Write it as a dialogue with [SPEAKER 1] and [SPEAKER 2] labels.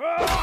[SPEAKER 1] Ah!